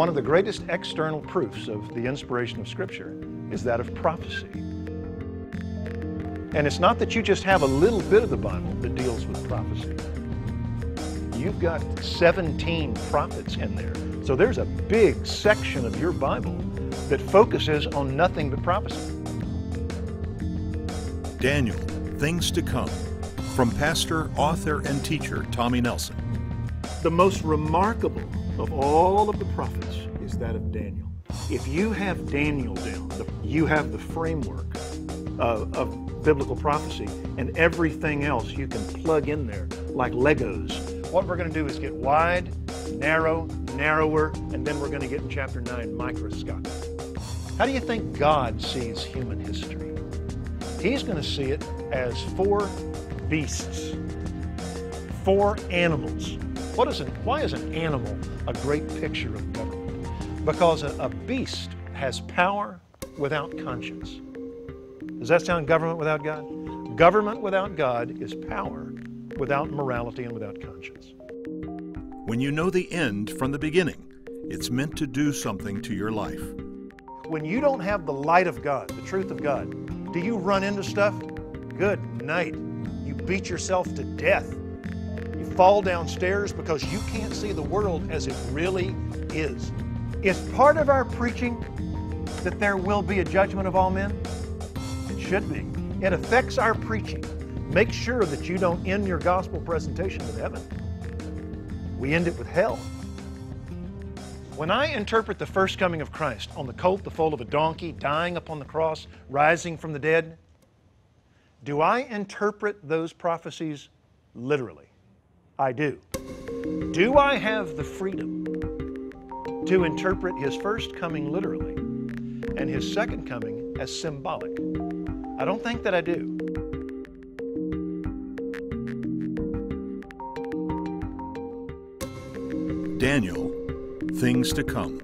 One of the greatest external proofs of the inspiration of Scripture is that of prophecy. And it's not that you just have a little bit of the Bible that deals with prophecy. You've got 17 prophets in there. So there's a big section of your Bible that focuses on nothing but prophecy. Daniel, Things to Come, from pastor, author, and teacher Tommy Nelson. The most remarkable of all of the prophets is that of Daniel. If you have Daniel down, you have the framework of, of biblical prophecy, and everything else you can plug in there like Legos. What we're going to do is get wide, narrow, narrower, and then we're going to get in chapter 9 microscopic. How do you think God sees human history? He's going to see it as four beasts, four animals. What is an, why is an animal a great picture of government? Because a, a beast has power without conscience. Does that sound government without God? Government without God is power without morality and without conscience. When you know the end from the beginning, it's meant to do something to your life. When you don't have the light of God, the truth of God, do you run into stuff? Good night. You beat yourself to death. Fall downstairs because you can't see the world as it really is. Is part of our preaching that there will be a judgment of all men? It should be. It affects our preaching. Make sure that you don't end your gospel presentation with heaven. We end it with hell. When I interpret the first coming of Christ on the colt, the foal of a donkey, dying upon the cross, rising from the dead, do I interpret those prophecies literally? I do. Do I have the freedom to interpret His first coming literally and His second coming as symbolic? I don't think that I do. Daniel, Things to Come.